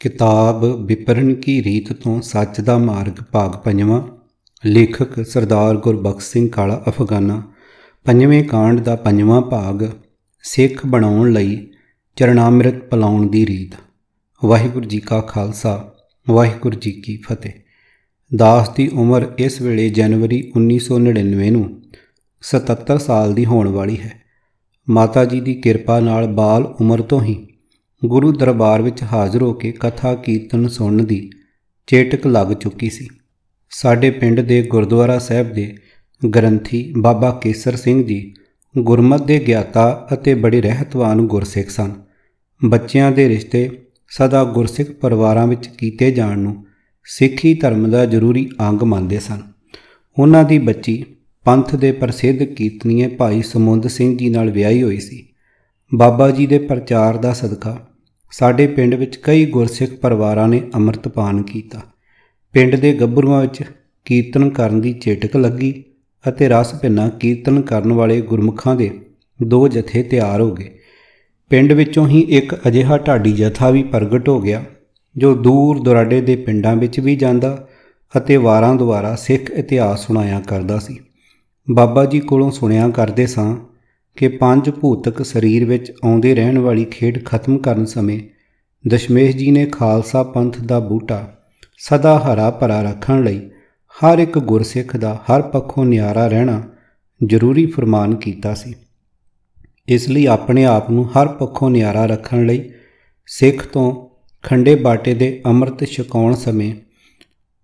ਕਿਤਾਬ ਵਿਪਰਨ ਕੀ ਰੀਤ ਤੋਂ ਸੱਚ ਦਾ ਮਾਰਗ ਭਾਗ ਪੰਜਵਾਂ, ਲੇਖਕ ਸਰਦਾਰ ਗੁਰਬਖਸ਼ ਸਿੰਘ ਕਾਲਾ ਅਫਗਾਨਾ, ਪੰਜਵੇਂ ਕਾਂਡ ਦਾ ਪੰਜਵਾਂ ਭਾਗ, ਸਿੱਖ ਬਣਾਉਣ ਲਈ ਚਰਨਾਮ੍ਰਿਤ ਪਲਾਉਣ ਦੀ ਰੀਤ। ਵਾਹਿਗੁਰੂ ਜੀ ਕਾ ਖਾਲਸਾ, ਵਾਹਿਗੁਰੂ ਜੀ ਕੀ ਫਤਿਹ। ਦਾਸ ਦੀ ਉਮਰ ਇਸ ਵੇਲੇ ਜਨਵਰੀ 1999 ਨੂੰ 77 ਸਾਲ ਦੀ ਹੋਣ ਵਾਲੀ ਹੈ। ਮਾਤਾ ਜੀ ਦੀ ਕਿਰਪਾ ਨਾਲ ਬਾਲ ਉਮਰ ਤੋਂ ਹੀ ਗੁਰੂ ਦਰਬਾਰ ਵਿੱਚ ਹਾਜ਼ਰ ਹੋ ਕੇ ਕਥਾ ਕੀਰਤਨ ਸੁਣਨ ਦੀ ਚੇਟਕ ਲੱਗ ਚੁੱਕੀ ਸੀ। ਸਾਡੇ ਪਿੰਡ ਦੇ ਗੁਰਦੁਆਰਾ ਸਾਹਿਬ ਦੇ ਗ੍ਰੰਥੀ ਬਾਬਾ ਕੇਸਰ ਸਿੰਘ ਜੀ ਗੁਰਮਤ ਦੇ ਗਿਆਤਾ ਅਤੇ ਬੜੇ ਰਹਿਤਵਾਨ ਗੁਰਸਿੱਖ ਸਨ। ਬੱਚਿਆਂ ਦੇ ਰਿਸ਼ਤੇ ਸਦਾ ਗੁਰਸਿੱਖ ਪਰਿਵਾਰਾਂ ਵਿੱਚ ਕੀਤੇ ਜਾਣ ਨੂੰ ਸਿੱਖੀ ਧਰਮ ਦਾ ਜ਼ਰੂਰੀ ਅੰਗ ਮੰਨਦੇ ਸਨ। ਉਹਨਾਂ ਦੀ ਬੱਚੀ ਪੰਥ ਦੇ ਪ੍ਰਸਿੱਧ ਕੀਰਤਨੀਏ ਭਾਈ ਸਮੁੰਦ ਸਿੰਘ ਜੀ ਨਾਲ ਵਿਆਹੀ ਹੋਈ ਸੀ। ਬਾਬਾ ਜੀ ਦੇ ਪ੍ਰਚਾਰ ਦਾ ਸਦਕਾ ਸਾਡੇ ਪਿੰਡ ਵਿੱਚ ਕਈ ਗੁਰਸਿੱਖ ਪਰਿਵਾਰਾਂ ਨੇ ਅੰਮ੍ਰਿਤਪਾਨ ਕੀਤਾ। ਪਿੰਡ ਦੇ ਗੱਭਰੂਆਂ ਵਿੱਚ ਕੀਰਤਨ ਕਰਨ ਦੀ ਚੇਟਕ ਲੱਗੀ ਅਤੇ ਰਸ ਭਿੰਨਾ ਕੀਰਤਨ ਕਰਨ ਵਾਲੇ ਗੁਰਮੁਖਾਂ ਦੇ ਦੋ ਜਥੇ ਤਿਆਰ ਹੋ ਗਏ। ਪਿੰਡ ਵਿੱਚੋਂ ਹੀ ਇੱਕ ਅਜਿਹਾ ਢਾਡੀ ਜਥਾ ਵੀ ਪ੍ਰਗਟ ਹੋ ਗਿਆ, ਜੋ ਦੂਰ ਦੁਰਾਡੇ ਦੇ ਪਿੰਡਾਂ ਵਿੱਚ ਵੀ ਜਾਂਦਾ ਅਤੇ ਵਾਰਾਂ ਦੁਆਰਾ ਸਿੱਖ ਇਤਿਹਾਸ ਸੁਣਾਇਆ ਕਰਦਾ ਸੀ। ਬਾਬਾ ਜੀ ਕੋਲੋਂ ਸੁਣਿਆ ਕਰਦੇ ਸਾਂ ਕਿ ਪੰਜ ਭੂਤਕ ਸਰੀਰ ਵਿੱਚ ਆਉਂਦੇ ਰਹਿਣ ਵਾਲੀ ਖੇਡ ਖਤਮ ਕਰਨ ਸਮੇਂ ਦਸ਼ਮੇਸ਼ ਜੀ ਨੇ ਖਾਲਸਾ ਪੰਥ ਦਾ ਬੂਟਾ ਸਦਾ ਹਰਾ ਭਰਾ ਰੱਖਣ ਲਈ ਹਰ ਇੱਕ ਗੁਰਸਿੱਖ ਦਾ ਹਰ ਪੱਖੋਂ ਨਿਆਰਾ ਰਹਿਣਾ ਜ਼ਰੂਰੀ ਫਰਮਾਨ ਕੀਤਾ ਸੀ। ਇਸ ਲਈ ਆਪਣੇ ਆਪ ਨੂੰ ਹਰ ਪੱਖੋਂ ਨਿਆਰਾ ਰੱਖਣ ਲਈ ਸਿੱਖ ਤੋਂ ਖੰਡੇ ਬਾਟੇ ਦੇ ਅੰਮ੍ਰਿਤ ਛਕਾਉਣ ਸਮੇਂ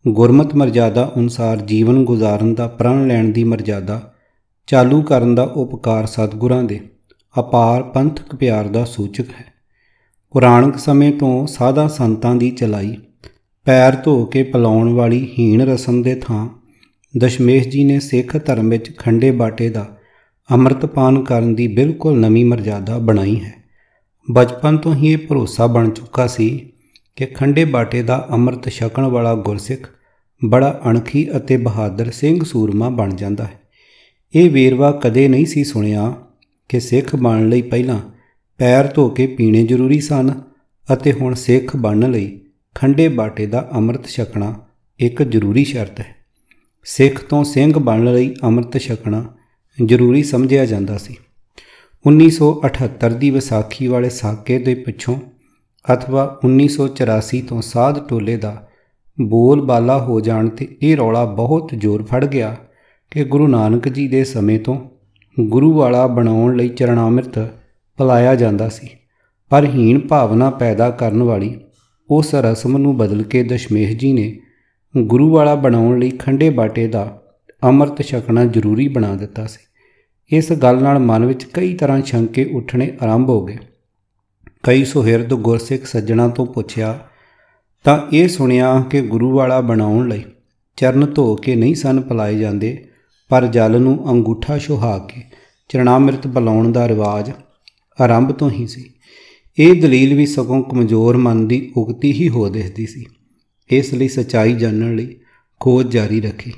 ਗੁਰਮਤ ਮਰਜ਼ਾਦਾ ਅਨੁਸਾਰ ਜੀਵਨ ਗੁਜ਼ਾਰਨ ਦਾ ਪ੍ਰਣ ਲੈਣ ਦੀ ਮਰਜ਼ਾਦਾ ਚਾਲੂ ਕਰਨ ਦਾ ਉਪਕਾਰ ਸਤਿਗੁਰਾਂ ਦੇ, ਅਪਾਰ ਪੰਥਕ ਪਿਆਰ ਦਾ ਸੂਚਕ ਹੈ। ਪੁਰਾਣਕ ਸਮੇਂ ਤੋਂ ਸਾਦਾ ਸੰਤਾਂ ਦੀ ਚਲਾਈ, ਪੈਰ ਧੋ ਕੇ ਪਲਾਉਣ ਵਾਲੀ ਹੀਣ ਰਸਮ ਦੇ ਥਾਂ, ਦਸ਼ਮੇਸ਼ ਜੀ ਨੇ ਸਿੱਖ ਧਰਮ ਵਿੱਚ ਖੰਡੇ ਬਾਟੇ ਦਾ ਅੰਮ੍ਰਿਤਪਾਨ ਕਰਨ ਦੀ ਬਿਲਕੁਲ ਨਵੀਂ ਮਰਜ਼ਾਦਾ ਬਣਾਈ ਹੈ। ਬਚਪਨ ਤੋਂ ਹੀ ਇਹ ਭਰੋਸਾ ਬਣ ਚੁੱਕਾ ਸੀ ਕਿ ਖੰਡੇ ਬਾਟੇ ਦਾ ਅੰਮ੍ਰਿਤ ਛਕਣ ਵਾਲਾ ਗੁਰਸਿੱਖ ਬੜਾ ਅਣਖੀ ਅਤੇ ਬਹਾਦਰ ਸਿੰਘ ਸੂਰਮਾ ਬਣ ਜਾਂਦਾ ਹੈ। ਇਹ ਵੇਰਵਾ ਕਦੇ ਨਹੀਂ ਸੀ ਸੁਣਿਆ ਕਿ ਸਿੱਖ ਬਣਨ ਲਈ ਪਹਿਲਾਂ ਪੈਰ ਧੋ ਕੇ ਪੀਣੇ ਜ਼ਰੂਰੀ ਸਨ ਅਤੇ ਹੁਣ ਸਿੱਖ ਬਣਨ ਲਈ ਖੰਡੇ ਬਾਟੇ ਦਾ ਅੰਮ੍ਰਿਤ ਛਕਣਾ ਇੱਕ ਜ਼ਰੂਰੀ ਸ਼ਰਤ ਹੈ। ਸਿੱਖ ਤੋਂ ਸਿੰਘ ਬਣਨ ਲਈ ਅੰਮ੍ਰਿਤ ਛਕਣਾ ਜ਼ਰੂਰੀ ਸਮਝਿਆ ਜਾਂਦਾ ਸੀ। 1978 ਦੀ ਵਿਸਾਖੀ ਵਾਲੇ ਸਾਕੇ ਦੇ ਪਿੱਛੋਂ ਅਥਵਾ 1984 ਤੋਂ ਸਾਧ ਟੋਲੇ ਦਾ ਬੋਲ ਬਾਲਾ ਹੋ ਜਾਣ ਤੇ ਇਹ ਰੌਲਾ ਬਹੁਤ ਜ਼ੋਰ ਫੜ ਗਿਆ ਕਿ ਗੁਰੂ ਨਾਨਕ ਜੀ ਦੇ ਸਮੇਂ ਤੋਂ ਗੁਰੂ ਵਾਲਾ ਬਣਾਉਣ ਲਈ ਚਰਨਾਮ੍ਰਿਤ ਪਲਾਇਆ ਜਾਂਦਾ ਸੀ। ਪਰ ਹੀਣ ਭਾਵਨਾ ਪੈਦਾ ਕਰਨ ਵਾਲੀ ਉਸ ਰਸਮ ਨੂੰ ਬਦਲ ਕੇ ਦਸ਼ਮੇਸ਼ ਜੀ ਨੇ ਗੁਰੂ ਵਾਲਾ ਬਣਾਉਣ ਲਈ ਖੰਡੇ ਬਾਟੇ ਦਾ ਅੰਮ੍ਰਿਤ ਛਕਣਾ ਜ਼ਰੂਰੀ ਬਣਾ ਦਿੱਤਾ ਸੀ। ਇਸ ਗੱਲ ਨਾਲ ਮਨ ਵਿੱਚ ਕਈ ਤਰ੍ਹਾਂ ਸ਼ੰਕੇ ਉੱਠਣੇ ਆਰੰਭ ਹੋ ਗਏ। ਕਈ ਸੁਹਿਰਦ ਗੁਰਸਿੱਖ ਸੱਜਣਾ ਤੋਂ ਪੁੱਛਿਆ, ਤਾਂ ਇਹ ਸੁਣਿਆ ਕਿ ਗੁਰੂ ਵਾਲਾ ਬਣਾਉਣ ਲਈ ਚਰਨ ਧੋ ਕੇ ਨਹੀਂ ਸਨ ਪਲਾਏ ਜਾਂਦੇ? ਪਰ ਜਲ ਨੂੰ ਅੰਗੂਠਾ ਛੁਹਾ ਕੇ ਚਰਨਾਮ੍ਰਿਤ ਬਲਾਉਣ ਦਾ ਰਿਵਾਜ ਆਰੰਭ ਤੋਂ ਹੀ ਸੀ। ਇਹ ਦਲੀਲ ਵੀ ਸਗੋਂ ਕਮਜ਼ੋਰ ਮਨ ਦੀ ਉਗਤੀ ਹੀ ਹੋ ਦਿਸਦੀ ਸੀ। ਇਸ ਲਈ ਸਚਾਈ ਜਾਣਨ ਲਈ ਖੋਜ ਜਾਰੀ ਰੱਖੀ।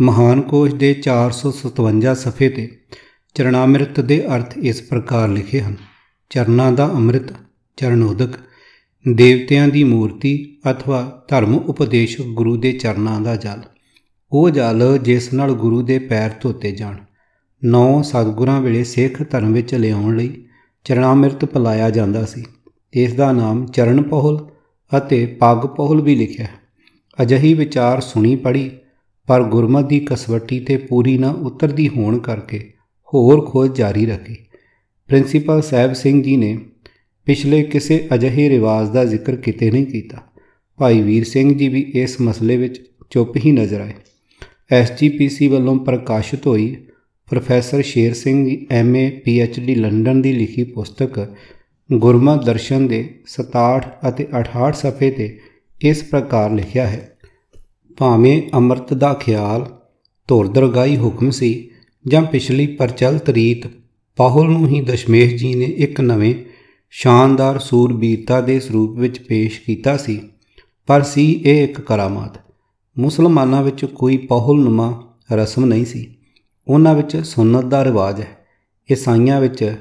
ਮਹਾਨ ਕੋਸ਼ ਦੇ 457 ਸਫੇ ਤੇ ਚਰਨਾਮ੍ਰਿਤ ਦੇ ਅਰਥ ਇਸ ਪ੍ਰਕਾਰ ਲਿਖੇ ਹਨ। ਚਰਨਾਂ ਦਾ ਅੰਮ੍ਰਿਤ, ਚਰਨੋਦਕ, ਦੇਵਤਿਆਂ ਦੀ ਮੂਰਤੀ, ਅਥਵਾ ਧਰਮ ਉਪਦੇਸ਼ ਗੁਰੂ ਦੇ ਚਰਨਾਂ ਦਾ ਜਲ। ਉਹ ਜਲ ਜਿਸ ਨਾਲ ਗੁਰੂ ਦੇ ਪੈਰ ਧੋਤੇ ਜਾਣ। ਨੌ ਸਤਗੁਰਾਂ ਵੇਲੇ ਸਿੱਖ ਧਰਮ ਵਿੱਚ ਲਿਆਉਣ ਲਈ ਚਰਨਾਮ੍ਰਿਤ ਪਲਾਇਆ ਜਾਂਦਾ ਸੀ। ਇਸ ਦਾ ਨਾਮ ਚਰਨ ਪਹੁਲ ਅਤੇ ਪੱਗ ਪਹੁਲ ਵੀ ਲਿਖਿਆ ਹੈ। ਅਜਹੀ ਵਿਚਾਰ ਸੁਣੀ ਪੜੀ ਪਰ ਗੁਰਮਤ ਦੀ ਕਸਵੱਟੀ ਤੇ ਪੂਰੀ ਨਾ ਉਤਰਦੀ ਹੋਣ ਕਰਕੇ ਹੋਰ ਖੋਜ ਜਾਰੀ ਰੱਖੀ। ਪ੍ਰਿੰਸੀਪਲ ਸਾਹਿਬ ਸਿੰਘ ਜੀ ਨੇ ਪਿਛਲੇ ਕਿਸੇ ਅਜਹੇ ਰਿਵਾਜ ਦਾ ਜ਼ਿਕਰ ਕਿਤੇ ਨਹੀਂ ਕੀਤਾ। ਭਾਈ ਵੀਰ ਸਿੰਘ ਜੀ ਵੀ ਇਸ ਮਸਲੇ ਵਿੱਚ ਚੁੱਪ ਹੀ ਨਜ਼ਰ ਆਏ। ਐਸਜੀਪੀਸੀ ਵੱਲੋਂ ਪ੍ਰਕਾਸ਼ਿਤ ਹੋਈ professor Sher Singh MA PhD London ਦੀ ਲਿਖੀ ਪੁਸਤਕ ਗੁਰਮਤਿ ਦਰਸ਼ਨ ਦੇ 67 ਅਤੇ 68 ਸਫੇ ਤੇ ਇਸ ਪ੍ਰਕਾਰ ਲਿਖਿਆ ਹੈ। ਭਾਵੇਂ ਅੰਮ੍ਰਿਤ ਦਾ ਖਿਆਲ ਧੁਰਦਰਗਾਈ ਹੁਕਮ ਸੀ ਜਾਂ ਪਿਛਲੀ ਪ੍ਰਚਲਿਤ ਰੀਤ ਪਾਹੁਲ ਨੂੰ ਹੀ ਦਸ਼ਮੇਸ਼ ਜੀ ਨੇ ਇੱਕ ਨਵੇਂ ਸ਼ਾਨਦਾਰ ਸੂਰਬੀਰਤਾ ਦੇ ਸਰੂਪ ਵਿੱਚ ਪੇਸ਼ ਕੀਤਾ ਸੀ, ਪਰ ਸੀ ਇਹ ਇੱਕ ਕਰਾਮਾਤ। ਮੁਸਲਮਾਨਾਂ ਵਿੱਚ ਕੋਈ ਪਹੁਲਨੁਮਾ ਰਸਮ ਨਹੀਂ ਸੀ। ਉਹਨਾਂ ਵਿੱਚ ਸੁਨਨਤ ਦਾ ਰਿਵਾਜ ਹੈ। ਈਸਾਈਆਂ ਵਿੱਚ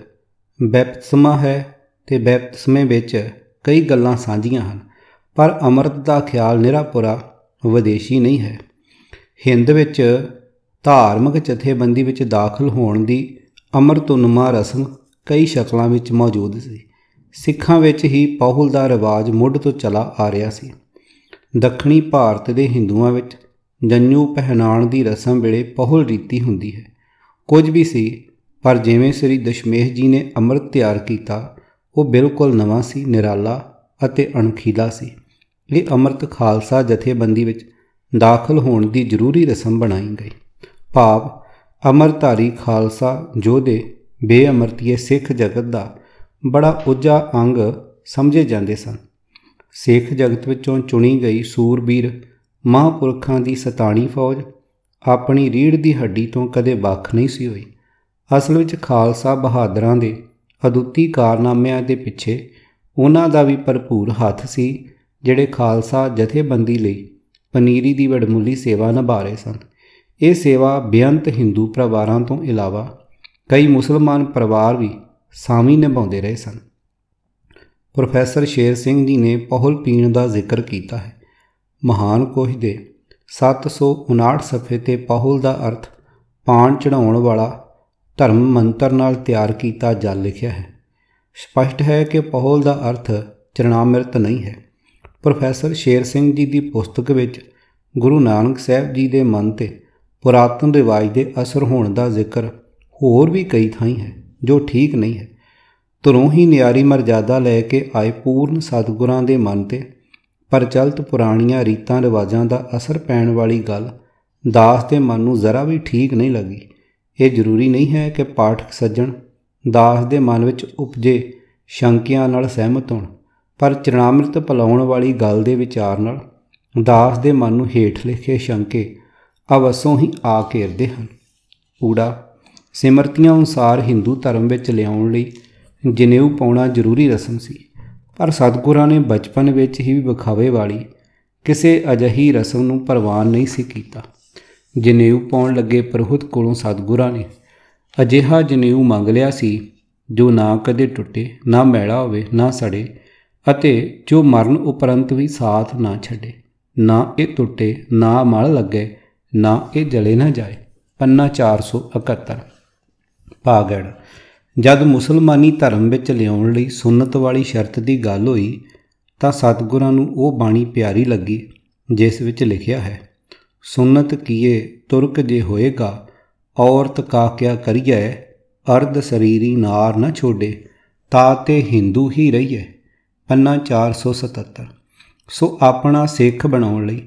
ਬੈਪਤਸਮਾ ਹੈ ਤੇ ਬੈਪਤਸਮੇ ਵਿੱਚ ਕਈ ਗੱਲਾਂ ਸਾਂਝੀਆਂ ਹਨ, ਪਰ ਅਮਰਤ ਦਾ ਖਿਆਲ ਨਿਰਾਪੁਰਾ ਵਿਦੇਸ਼ੀ ਨਹੀਂ ਹੈ। ਹਿੰਦ ਵਿੱਚ ਧਾਰਮਿਕ ਜਥੇਬੰਦੀ ਵਿੱਚ ਦਾਖਲ ਹੋਣ ਦੀ ਅਮਰਤੁਨਮਾ ਰਸਮ ਕਈ ਸ਼ਕਲਾਂ ਵਿੱਚ ਮੌਜੂਦ ਸੀ। ਸਿੱਖਾਂ ਵਿੱਚ ਹੀ ਪਹੁਲ ਦਾ ਰਿਵਾਜ ਮੁੱਢ ਤੋਂ ਚਲਾ ਆ ਰਿਹਾ ਸੀ। ਦੱਖਣੀ ਭਾਰਤ ਦੇ ਹਿੰਦੂਆਂ ਵਿੱਚ ਜੰਨੂ ਪਹਿਨਾਣ ਦੀ ਰਸਮ ਵੇਲੇ ਪਹੁਲ ਰੀਤੀ ਹੁੰਦੀ ਹੈ। ਕੁਝ ਵੀ ਸੀ, ਪਰ ਜਿਵੇਂ ਸ੍ਰੀ ਦਸ਼ਮੇਸ਼ ਜੀ ਨੇ ਅੰਮ੍ਰਿਤ ਤਿਆਰ ਕੀਤਾ, ਉਹ ਬਿਲਕੁਲ ਨਵਾਂ ਸੀ, ਨਿਰਾਲਾ ਅਤੇ ਅਣਖੀਲਾ ਸੀ। ਇਹ ਅੰਮ੍ਰਿਤ ਖਾਲਸਾ ਜਥੇਬੰਦੀ ਵਿੱਚ ਦਾਖਲ ਹੋਣ ਦੀ ਜ਼ਰੂਰੀ ਰਸਮ ਬਣਾਈ ਗਈ। ਭਾਵ ਅਮਰਧਾਰੀ ਖਾਲਸਾ ਜੋਧੇ ਬੇਅਮਰਤੀਏ ਸਿੱਖ ਜਗਤ ਦਾ ਬੜਾ ਉੱਜਾ ਅੰਗ ਸਮਝੇ ਜਾਂਦੇ ਸਨ। ਸਿੱਖ ਜਗਤ ਵਿੱਚੋਂ ਚੁਣੀ ਗਈ ਸੂਰਬੀਰ ਮਹਾਂਪੁਰਖਾਂ ਦੀ ਸਤਾਣੀ ਫੌਜ ਆਪਣੀ ਰੀੜ ਦੀ ਹੱਡੀ ਤੋਂ ਕਦੇ ਵੱਖ ਨਹੀਂ ਸੀ ਹੋਈ। ਅਸਲ ਵਿੱਚ ਖਾਲਸਾ ਬਹਾਦਰਾਂ ਦੇ ਅਦੁੱਤੀ ਕਾਰਨਾਮਿਆਂ ਦੇ ਪਿੱਛੇ ਉਹਨਾਂ ਦਾ ਵੀ ਭਰਪੂਰ ਹੱਥ ਸੀ, ਜਿਹੜੇ ਖਾਲਸਾ ਜਥੇਬੰਦੀ ਲਈ ਪਨੀਰੀ ਦੀ ਵਡਮੁੱਲੀ ਸੇਵਾ ਨਿਭਾ ਰਹੇ ਸਨ। ਇਹ ਸੇਵਾ ਬੇਅੰਤ ਹਿੰਦੂ ਪਰਿਵਾਰਾਂ ਤੋਂ ਇਲਾਵਾ ਕਈ ਮੁਸਲਮਾਨ ਪਰਿਵਾਰ ਵੀ ਸਾਮੀ ਨਿਭਾਉਂਦੇ ਰਹੇ ਸਨ। ਪ੍ਰੋਫੈਸਰ ਸ਼ੇਰ ਸਿੰਘ ਜੀ ਨੇ ਪਹੁਲ ਪੀਣ ਦਾ ਜ਼ਿਕਰ ਕੀਤਾ ਹੈ। ਮਹਾਨ ਕੋਸ਼ ਦੇ 759 ਸਫੇ ਤੇ ਪਹੁਲ ਦਾ ਅਰਥ ਪਾਣ ਚੜਾਉਣ ਵਾਲਾ ਧਰਮ ਮੰਤਰ ਨਾਲ ਤਿਆਰ ਕੀਤਾ ਜਲ ਲਿਖਿਆ ਹੈ। ਸਪਸ਼ਟ ਹੈ ਕਿ ਪਹੁਲ ਦਾ ਅਰਥ ਚਰਨਾਮ੍ਰਿਤ ਨਹੀਂ ਹੈ। ਪ੍ਰੋਫੈਸਰ ਸ਼ੇਰ ਸਿੰਘ ਜੀ ਦੀ ਪੁਸਤਕ ਵਿੱਚ ਗੁਰੂ ਨਾਨਕ ਸਾਹਿਬ ਜੀ ਦੇ ਮਨ ਤੇ ਪੁਰਾਤਨ ਰਿਵਾਜ ਦੇ ਅਸਰ ਹੋਣ ਦਾ ਜ਼ਿਕਰ ਹੋਰ ਵੀ ਕਈ ਥਾਈਂ ਹੈ, ਜੋ ਠੀਕ ਨਹੀਂ ਹੈ। ਤੁਰੋਂ ਹੀ ਨਿਆਰੀ ਮਰਜ਼ਾਦਾ ਲੈ ਕੇ ਆਏ ਪੂਰਨ ਸਤਗੁਰਾਂ ਦੇ ਮਨ ਤੇ। ਪ੍ਰਚਲਿਤ ਪੁਰਾਣੀਆਂ ਰੀਤਾਂ ਰਿਵਾਜਾਂ ਦਾ ਅਸਰ ਪੈਣ ਵਾਲੀ ਗੱਲ ਦਾਸ ਦੇ ਮਨ ਨੂੰ ਜ਼ਰਾ ਵੀ ਠੀਕ ਨਹੀਂ ਲੱਗੀ। ਇਹ ਜ਼ਰੂਰੀ ਨਹੀਂ ਹੈ ਕਿ ਪਾਠਕ ਸੱਜਣ ਦਾਸ ਦੇ ਮਨ ਵਿੱਚ ਉਪਜੇ, ਸ਼ੰਕਿਆਂ ਨਾਲ ਸਹਿਮਤ ਹੋਣ, ਪਰ ਚਰਨਾਮ੍ਰਿਤ ਪਲਾਉਣ ਵਾਲੀ ਗੱਲ ਦੇ ਵਿਚਾਰ ਨਾਲ ਦਾਸ ਦੇ ਮਨ ਨੂੰ ਹੇਠ ਲਿਖੇ ਸ਼ੰਕੇ ਅਵਸੋਂ ਹੀ ਆ ਘੇਰਦੇ ਹਨ। ਊੜਾ, ਸਿਮਰਤੀਆਂ ਅਨੁਸਾਰ ਹਿੰਦੂ ਧਰਮ ਵਿੱਚ ਲਿਆਉਣ ਲਈ ਜਨੇਊ ਪਾਉਣਾ ਜ਼ਰੂਰੀ ਰਸਮ ਸੀ। ਪਰ ਸਤਗੁਰਾਂ ਨੇ ਬਚਪਨ ਵਿੱਚ ਹੀ ਵਿਖਾਵੇ ਵਾਲੀ ਕਿਸੇ ਅਜਹੀ ਰਸਮ ਨੂੰ ਪ੍ਰਵਾਨ ਨਹੀਂ ਸੀ ਕੀਤਾ ਜਨੇਊ ਪਾਉਣ ਲੱਗੇ ਪ੍ਰਹੁਤ ਕੋਲੋਂ ਸਤਗੁਰਾਂ ਨੇ। ਅਜਿਹਾ ਜਨੇਊ ਮੰਗ ਲਿਆ ਸੀ, ਜੋ ਨਾ ਕਦੇ ਟੁੱਟੇ, ਨਾ ਮੈਲਾ ਹੋਵੇ, ਨਾ ਸੜੇ, ਅਤੇ ਜੋ ਮਰਨ ਉਪਰੰਤ ਵੀ ਸਾਥ ਨਾ ਛੱਡੇ, ਨਾ ਇਹ ਟੁੱਟੇ, ਨਾ ਮਲ ਲੱਗੇ, ਨਾ ਇਹ ਜਲੇ ਨਾ ਜਾਏ। ਪੰਨਾ 471 ਪਾਗੜ। ਜਦ ਮੁਸਲਮਾਨੀ ਧਰਮ ਵਿੱਚ ਲਿਆਉਣ ਲਈ ਸੁਨਨਤ ਵਾਲੀ ਸ਼ਰਤ ਦੀ ਗੱਲ ਹੋਈ, ਤਾਂ ਸਤਿਗੁਰਾਂ ਨੂੰ ਉਹ ਬਾਣੀ ਪਿਆਰੀ ਲੱਗੀ, ਜਿਸ ਵਿੱਚ ਲਿਖਿਆ ਹੈ ਸੁਨਨਤ ਕੀਏ ਤੁਰਕ ਜੇ ਹੋਏਗਾ, ਔਰਤ ਕਾ ਕਿਆ ਕਰੀਏ ਅਰਧ ਸਰੀਰੀ ਨਾਰ ਨਾ ਛੋੜੇ ਤਾ ਤੇ ਹਿੰਦੂ ਹੀ ਰਹੀਏ ਪੰਨਾ 477 ਸੋ ਆਪਣਾ ਸਿੱਖ ਬਣਾਉਣ ਲਈ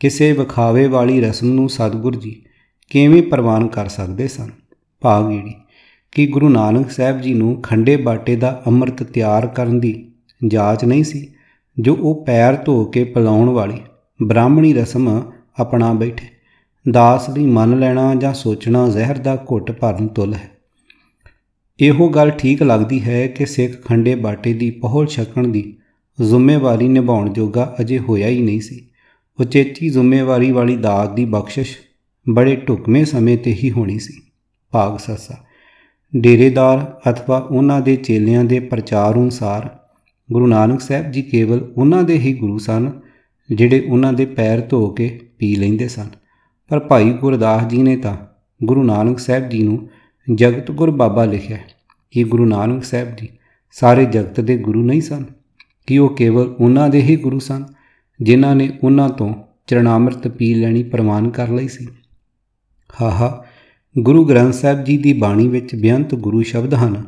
ਕਿਸੇ ਵਿਖਾਵੇ ਵਾਲੀ ਰਸਮ ਨੂੰ ਸਤਿਗੁਰ ਜੀ ਕਿਵੇਂ ਪ੍ਰਵਾਨ ਕਰ ਸਕਦੇ ਸਨ? ਭਾਗੀੜੀ ਕਿ ਗੁਰੂ ਨਾਨਕ ਸਾਹਿਬ ਜੀ ਨੂੰ ਖੰਡੇ ਬਾਟੇ ਦਾ ਅੰਮ੍ਰਿਤ ਤਿਆਰ ਕਰਨ ਦੀ ਜਾਂਚ ਨਹੀਂ ਸੀ, ਜੋ ਉਹ ਪੈਰ ਧੋ ਕੇ ਪਿਲਾਉਣ ਵਾਲੀ ਬ੍ਰਾਹਮਣੀ ਰਸਮ ਅਪਣਾ ਬੈਠੇ। ਦਾਸ ਦੀ ਮੰਨ ਲੈਣਾ ਜਾਂ ਸੋਚਣਾ ਜ਼ਹਿਰ ਦਾ ਘੁੱਟ ਭਰਨ ਤੁਲ ਹੈ। ਇਹੋ ਗੱਲ ਠੀਕ ਲੱਗਦੀ ਹੈ ਕਿ ਸਿੱਖ ਖੰਡੇ ਬਾਟੇ ਦੀ ਪਹੁਲ ਛਕਣ ਦੀ ਜ਼ਿੰਮੇਵਾਰੀ ਨਿਭਾਉਣ ਜੋਗਾ ਅਜੇ ਹੋਇਆ ਹੀ ਨਹੀਂ ਸੀ। ਉਚੇਚੀ ਜ਼ਿੰਮੇਵਾਰੀ ਵਾਲੀ ਦਾਤ ਦੀ ਬਖਸ਼ਿਸ਼ ਬੜੇ ਢੁਕਵੇਂ ਸਮੇਂ ਤੇ ਹੀ ਹੋਣੀ ਸੀ। ਭਾਗ ਸੱਸਾ। ਡੇਰੇਦਾਰ ਅਥਵਾ ਉਹਨਾਂ ਦੇ ਚੇਲਿਆਂ ਦੇ ਪ੍ਰਚਾਰ ਅਨੁਸਾਰ ਗੁਰੂ ਨਾਨਕ ਸਾਹਿਬ ਜੀ ਕੇਵਲ ਉਹਨਾਂ ਦੇ ਹੀ ਗੁਰੂ ਸਨ, ਜਿਹੜੇ ਉਹਨਾਂ ਦੇ ਪੈਰ ਧੋ ਕੇ ਪੀ ਲੈਂਦੇ ਸਨ। ਪਰ ਭਾਈ ਗੁਰਦਾਸ ਜੀ ਨੇ ਤਾਂ ਗੁਰੂ ਨਾਨਕ ਸਾਹਿਬ ਜੀ ਨੂੰ ਜਗਤ ਗੁਰ ਬਾਬਾ ਲਿਖਿਆ ਕਿ ਗੁਰੂ ਨਾਨਕ ਸਾਹਿਬ ਜੀ ਸਾਰੇ ਜਗਤ ਦੇ ਗੁਰੂ ਨਹੀਂ ਸਨ, ਕਿ ਉਹ ਕੇਵਲ ਉਹਨਾਂ ਦੇ ਹੀ ਗੁਰੂ ਸਨ, ਜਿਨ੍ਹਾਂ ਨੇ ਉਹਨਾਂ ਤੋਂ ਚਰਨਾਮ੍ਰਿਤ ਪੀ ਲੈਣੀ ਪ੍ਰਮਾਨ ਕਰ ਲਈ ਸੀ। ਹਾਹਾ ਗੁਰੂ ਗ੍ਰੰਥ ਸਾਹਿਬ ਜੀ ਦੀ ਬਾਣੀ ਵਿੱਚ ਬੇਅੰਤ ਗੁਰੂ ਸ਼ਬਦ ਹਨ,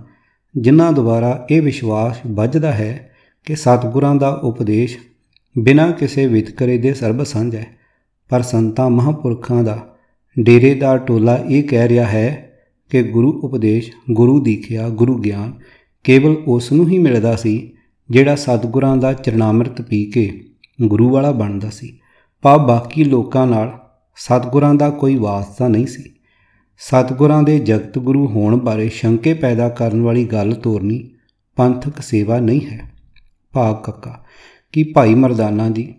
ਜਿਨ੍ਹਾਂ ਦੁਆਰਾ ਇਹ ਵਿਸ਼ਵਾਸ ਵੱਜਦਾ ਹੈ ਕਿ ਸਤਿਗੁਰਾਂ ਦਾ ਉਪਦੇਸ਼ ਬਿਨਾਂ ਕਿਸੇ ਵਿਤਕਰੇ ਦੇ ਸਰਬ ਸਾਂਝ ਹੈ, ਪਰ ਸੰਤਾਂ ਮਹਾਂਪੁਰਖਾਂ ਦਾ ਡੇਰੇ ਦਾ ਟੋਲਾ ਇਹ ਕਹਿ ਰਿਹਾ ਹੈ ਕਿ ਗੁਰੂ ਉਪਦੇਸ਼, ਗੁਰੂ ਦੀਖਿਆ, ਗੁਰੂ ਗਿਆਨ ਕੇਵਲ ਉਸ ਨੂੰ ਹੀ ਮਿਲਦਾ ਸੀ ਜਿਹੜਾ ਸਤਿਗੁਰਾਂ ਦਾ ਚਰਨਾਮ੍ਰਿਤ ਪੀ ਕੇ ਗੁਰੂ ਵਾਲਾ ਬਣਦਾ ਸੀ ਪਾ ਬਾਕੀ ਲੋਕਾਂ ਨਾਲ ਸਤਿਗੁਰਾਂ ਦਾ ਕੋਈ ਵਾਸਤਾ ਨਹੀਂ ਸੀ। ਸਤਿਗੁਰਾਂ ਦੇ ਜਗਤ ਗੁਰੂ ਹੋਣ ਬਾਰੇ ਸ਼ੰਕੇ ਪੈਦਾ ਕਰਨ ਵਾਲੀ ਗੱਲ ਤੋਰਨੀ ਪੰਥਕ ਸੇਵਾ ਨਹੀਂ ਹੈ। ਭਾਗ ਕੱਕਾ, ਕਿ ਭਾਈ ਮਰਦਾਨਾ ਜੀ,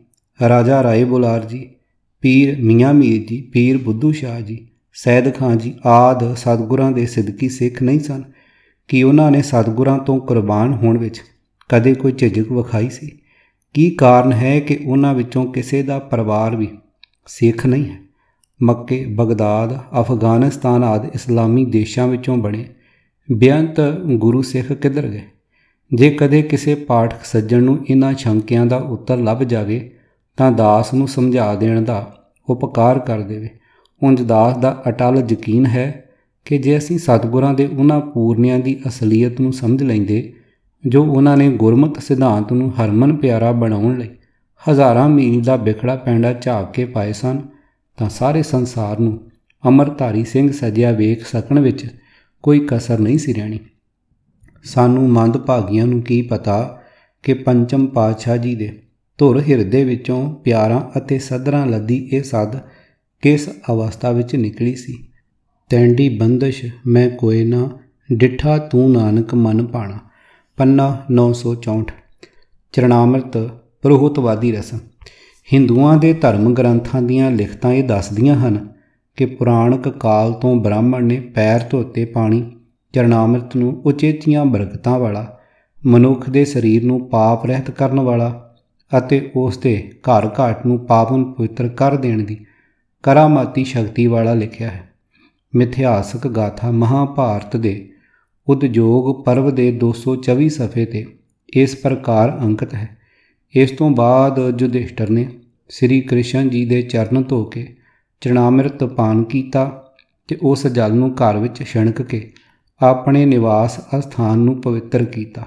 ਰਾਜਾ ਰਾਏ ਬੁਲਾਰ ਜੀ, ਪੀਰ ਮੀਆਂ ਮੀਰ ਜੀ, ਪੀਰ ਬੁੱਧੂ ਸ਼ਾਹ ਜੀ, ਸੈਦ ਖਾਨ ਜੀ ਆਦ ਸਤਿਗੁਰਾਂ ਦੇ ਸਿੱਧਕੀ ਸਿੱਖ ਨਹੀਂ ਸਨ? ਕਿ ਉਹਨਾਂ ਨੇ ਸਤਿਗੁਰਾਂ ਤੋਂ ਕੁਰਬਾਨ ਹੋਣ ਵਿੱਚ ਕਦੇ ਕੋਈ ਝਿਜਕ ਵਿਖਾਈ ਸੀ? ਕੀ ਕਾਰਨ ਹੈ ਕਿ ਉਹਨਾਂ ਵਿੱਚੋਂ ਕਿਸੇ ਦਾ ਪਰਿਵਾਰ ਵੀ ਸਿੱਖ ਨਹੀਂ ਹੈ? ਮੱਕੇ, ਬਗਦਾਦ, ਅਫਗਾਨਿਸਤਾਨ ਆਦਿ ਇਸਲਾਮੀ ਦੇਸ਼ਾਂ ਵਿੱਚੋਂ ਬਣੇ। ਬੇਅੰਤ ਗੁਰੂ ਸਿੱਖ ਕਿੱਧਰ ਗਏ? ਜੇ ਕਦੇ ਕਿਸੇ ਪਾਠਕ ਸੱਜਣ ਨੂੰ ਇਹਨਾਂ ਸ਼ੰਕਿਆਂ ਦਾ ਉੱਤਰ ਲੱਭ ਜਾਵੇ, ਤਾਂ ਦਾਸ ਨੂੰ ਸਮਝਾ ਦੇਣ ਦਾ ਉਪਕਾਰ ਕਰ ਦੇਵੇ। ਉਂਝ ਦਾਸ ਦਾ ਅਟਲ ਯਕੀਨ ਹੈ ਕਿ ਜੇ ਅਸੀਂ ਸਤਿਗੁਰਾਂ ਦੇ ਉਹਨਾਂ ਪੂਰਨਿਆਂ ਦੀ ਅਸਲੀਅਤ ਨੂੰ ਸਮਝ ਲੈਂਦੇ, ਜੋ ਉਹਨਾਂ ਨੇ ਗੁਰਮਤ ਸਿਧਾਂਤ ਨੂੰ ਹਰਮਨ ਪਿਆਰਾ ਬਣਾਉਣ ਲਈ ਹਜ਼ਾਰਾਂ ਮੀਲ ਦਾ ਵਿਖੜਾ ਪੈਂਡਾ ਝਾਕ ਕੇ ਪਾਏ ਸਨ ਤਾਂ ਸਾਰੇ ਸੰਸਾਰ ਨੂੰ ਅਮਰਧਾਰੀ ਸਿੰਘ ਸਜਿਆ ਵੇਖ ਸਕਣ ਵਿੱਚ ਕੋਈ ਕਸਰ ਨਹੀਂ ਸੀ ਰਹਿਣੀ। ਸਾਨੂੰ ਮੰਦ ਭਾਗੀਆਂ ਨੂੰ ਕੀ ਪਤਾ ਕਿ ਪੰਚਮ ਪਾਤਸ਼ਾਹ ਜੀ ਦੇ ਧੁਰ ਹਿਰਦੇ ਵਿੱਚੋਂ ਪਿਆਰਾਂ ਅਤੇ ਸਦਰਾਂ ਲੱਦੀ ਇਹ ਸਦ ਕਿਸ ਅਵਸਥਾ ਵਿੱਚ ਨਿਕਲੀ ਸੀ? ਤੈਂਡੀ ਬੰਦਸ਼, ਮੈਂ ਕੋਏ ਨਾ, ਡਿਠਾ ਤੂੰ ਨਾਨਕ ਮਨ ਪਾਣਾ। ਪੰਨਾ 964 ਚਰਨਾਮ੍ਰਿਤ ਪ੍ਰੋਹਤਵਾਦੀ ਰਸਮ। ਹਿੰਦੂਆਂ ਦੇ ਧਰਮ ਗ੍ਰੰਥਾਂ ਦੀਆਂ ਲਿਖਤਾਂ ਇਹ ਦੱਸਦੀਆਂ ਹਨ ਕਿ ਪੁਰਾਣਕ ਕਾਲ ਤੋਂ ਬ੍ਰਾਹਮਣ ਨੇ ਪੈਰ ਧੋਤੇ ਪਾਣੀ ਚਰਨਾਮ੍ਰਿਤ ਨੂੰ ਉਚੇਚੀਆਂ ਬਰਕਤਾਂ ਵਾਲਾ, ਮਨੁੱਖ ਦੇ ਸਰੀਰ ਨੂੰ ਪਾਪ ਰਹਿਤ ਕਰਨ ਵਾਲਾ ਅਤੇ ਉਸ ਦੇ ਘਰ ਘਾਟ ਨੂੰ ਪਾਵਨ ਪਵਿੱਤਰ ਕਰ ਦੇਣ ਦੀ ਕਰਾਮਾਤੀ ਸ਼ਕਤੀ ਵਾਲਾ ਲਿਖਿਆ ਹੈ। ਮਿਥਿਹਾਸਕ ਗਾਥਾ ਮਹਾਭਾਰਤ ਦੇ ਉਦਯੋਗ ਪਰਵ ਦੇ 224 ਸਫੇ ਤੇ ਇਸ ਪ੍ਰਕਾਰ ਅੰਕਿਤ ਹੈ। ਇਸ ਤੋਂ ਬਾਅਦ ਜੁਧਿਸ਼ਟਰ ਨੇ ਸ੍ਰੀ ਕ੍ਰਿਸ਼ਨ ਜੀ ਦੇ ਚਰਨ ਧੋ ਕੇ ਚਰਨਾਮ੍ਰਿਤ ਪਾਨ ਕੀਤਾ ਤੇ ਉਸ ਜਲ ਨੂੰ ਘਰ ਵਿੱਚ ਛਣਕ ਕੇ ਆਪਣੇ ਨਿਵਾਸ ਅਸਥਾਨ ਨੂੰ ਪਵਿੱਤਰ ਕੀਤਾ।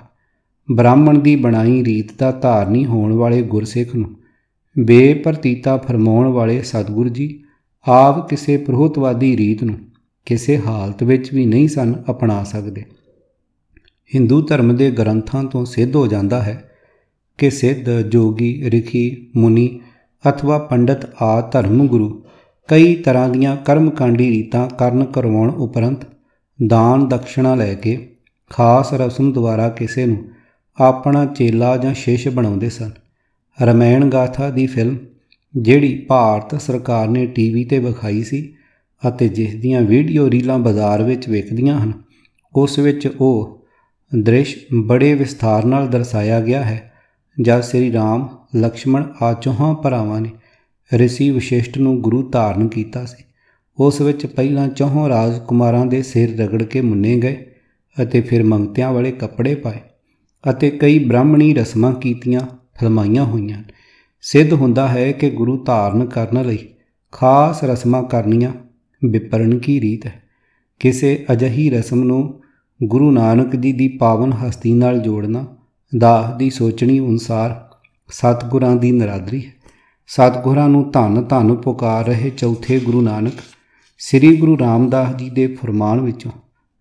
ਬ੍ਰਾਹਮਣ ਦੀ ਬਣਾਈ ਰੀਤ ਦਾ ਧਾਰਨੀ ਹੋਣ ਵਾਲੇ ਗੁਰਸਿੱਖ ਨੂੰ ਬੇਪਰਤੀਤਾ ਫਰਮਾਉਣ ਵਾਲੇ ਸਤਿਗੁਰੂ ਜੀ, ਆਪ ਕਿਸੇ ਪ੍ਰੋਹਤਵਾਦੀ ਰੀਤ ਨੂੰ ਕਿਸੇ ਹਾਲਤ ਵਿੱਚ ਵੀ ਨਹੀਂ ਸਨ ਅਪਣਾ ਸਕਦੇ। ਹਿੰਦੂ ਧਰਮ ਦੇ ਗ੍ਰੰਥਾਂ ਤੋਂ ਸਿੱਧ ਹੋ ਜਾਂਦਾ ਹੈ ਕਿ ਸਿੱਧ ਜੋਗੀ, ਰਿਖੀ, ਮੁਨੀ ਅਥਵਾ ਪੰਡਤ ਆ ਧਰਮ ਗੁਰੂ, ਕਈ ਤਰ੍ਹਾਂ ਦੀਆਂ ਕਰਮਕਾਂਡੀ ਰੀਤਾਂ ਕਰਨ ਕਰਵਾਉਣ ਉਪਰੰਤ ਦਾਨ ਦਕਸ਼ਣਾ ਲੈ ਕੇ ਖਾਸ ਰਸਮ ਦੁਆਰਾ ਕਿਸੇ ਨੂੰ ਆਪਣਾ ਚੇਲਾ ਜਾਂ ਸ਼ਿਸ਼ ਬਣਾਉਂਦੇ ਸਨ। ਰਮਾਇਣ ਗਾਥਾ ਦੀ ਫਿਲਮ, ਜਿਹੜੀ ਭਾਰਤ ਸਰਕਾਰ ਨੇ ਟੀਵੀ ਤੇ ਵਿਖਾਈ ਸੀ ਅਤੇ ਜਿਸ ਦੀਆਂ ਵੀਡੀਓ ਰੀਲਾਂ ਬਾਜ਼ਾਰ ਵਿੱਚ ਵਿਕਦੀਆਂ ਹਨ, ਉਸ ਵਿੱਚ ਉਹ ਦ੍ਰਿਸ਼ ਬੜੇ ਵਿਸਥਾਰ ਨਾਲ ਦਰਸਾਇਆ ਗਿਆ ਹੈ। ਜਦ ਸ੍ਰੀ ਰਾਮ, ਲਕਸ਼ਮਣ ਆ ਚੌਹਾਂ ਭਰਾਵਾਂ ਨੇ ਰਿਸ਼ੀ ਵਿਸ਼ੇਸ਼ਟ ਨੂੰ ਗੁਰੂ ਧਾਰਨ ਕੀਤਾ ਸੀ, ਉਸ ਵਿੱਚ ਪਹਿਲਾਂ ਚੌਹਾਂ ਰਾਜਕੁਮਾਰਾਂ ਦੇ ਸਿਰ ਰਗੜ ਕੇ ਮੁੰਨੇ ਗਏ ਅਤੇ ਫਿਰ ਮੰਗਤਿਆਂ ਵਾਲੇ ਕੱਪੜੇ ਪਾਏ ਅਤੇ ਕਈ ਬ੍ਰਾਹਮਣੀ ਰਸਮਾਂ ਕੀਤੀਆਂ, ਫਲਮਾਈਆਂ ਹੋਈਆਂ। ਸਿੱਧ ਹੁੰਦਾ ਹੈ ਕਿ ਗੁਰੂ ਧਾਰਨ ਕਰਨ ਲਈ ਖਾਸ ਰਸਮਾਂ ਕਰਨੀਆਂ ਵਿਪਰਨ ਕੀ ਰੀਤ ਹੈ। ਕਿਸੇ ਅਜਹੀ ਰਸਮ ਨੂੰ ਗੁਰੂ ਨਾਨਕ ਜੀ ਦੀ ਪਾਵਨ ਹਸਤੀ ਨਾਲ ਜੋੜਨਾ ਦਾਸ ਦੀ ਸੋਚਣੀ ਅਨੁਸਾਰ ਸਤਗੁਰਾਂ ਦੀ ਨਰਾਦਰੀ। ਹੈ ਸਤਗੁਰਾਂ ਨੂੰ ਧੰਨ ਧੰਨ ਪੁਕਾਰ ਰਹੇ ਚੌਥੇ ਗੁਰੂ ਨਾਨਕ। ਸ੍ਰੀ ਗੁਰੂ ਰਾਮਦਾਸ ਜੀ ਦੇ ਫਰਮਾਨ ਵਿੱਚੋਂ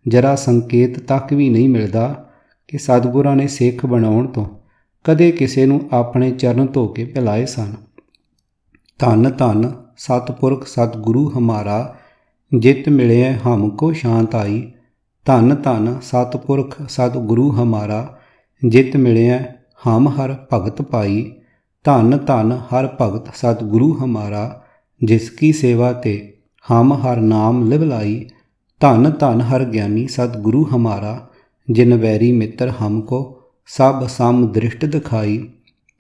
ਜਰਾ ਸੰਕੇਤ ਤੱਕ ਵੀ ਨਹੀਂ ਮਿਲਦਾ ਕਿ ਸਤਗੁਰਾਂ ਨੇ ਸਿੱਖ ਬਣਾਉਣ ਤੋਂ ਕਦੇ ਕਿਸੇ ਨੂੰ ਆਪਣੇ ਚਰਨ ਧੋ ਕੇ ਪਿਲਾਏ ਸਨ। ਧੰਨ ਧੰਨ ਸਤਪੁਰਖ ਸਤਗੁਰੂ ਹਮਾਰਾ, ਜਿਤ ਮਿਲਿਆ ਹਮ ਕੋ ਸ਼ਾਂਤ ਆਈ। ਧੰਨ ਧੰਨ ਸਤਪੁਰਖ ਸਤਗੁਰੂ ਹਮਾਰਾ ਜਿਤ ਮਿਲਿਆ, ਹਮ ਹਰ ਭਗਤ ਪਾਈ। ਧੰਨ ਧੰਨ ਹਰ ਭਗਤ ਸਤਿਗੁਰੂ ਹਮਾਰਾ, ਜਿਸ ਕੀ ਸੇਵਾ ਤੇ ਹਮ ਹਰ ਨਾਮ ਲਿਵ ਲਾਈ। ਧੰਨ ਧੰਨ ਹਰ ਗਿਆਨੀ ਸਤਿਗੁਰੂ ਹਮਾਰਾ, ਜਿਨ ਵੈਰੀ ਮਿੱਤਰ ਹਮ ਕੋ ਸਭ ਸਮ ਦ੍ਰਿਸ਼ਟ ਦਿਖਾਈ।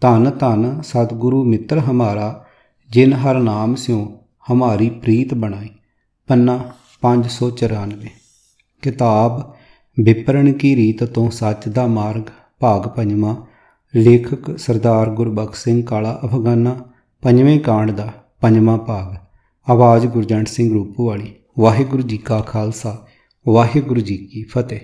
ਧੰਨ ਧੰਨ ਸਤਿਗੁਰੂ ਮਿੱਤਰ ਹਮਾਰਾ, ਜਿਨ ਹਰ ਨਾਮ ਸਿਉ ਹਮਾਰੀ ਪ੍ਰੀਤ ਬਣਾਈ। ਪੰਨਾ 594 ਕਿਤਾਬ, ਵਿਪਰਣ ਕੀ ਰੀਤ ਤੋਂ ਸੱਚ ਦਾ ਮਾਰਗ। ਭਾਗ ਪੰਜਵਾਂ, ਲੇਖਕ ਸਰਦਾਰ ਗੁਰਬਖਸ਼ ਸਿੰਘ ਕਾਲਾ ਅਫਗਾਨਾ, ਪੰਜਵੇਂ ਕਾਂਡ ਦਾ ਪੰਜਵਾਂ ਭਾਗ। ਆਵਾਜ਼ ਗੁਰਜੰਟ ਸਿੰਘ ਰੂਪੂ ਵਾਲੀ ਵਾਹਿਗੁਰੂ ਜੀ ਕਾ ਖਾਲਸਾ, ਵਾਹਿਗੁਰੂ ਜੀ ਕੀ ਫਤਿਹ।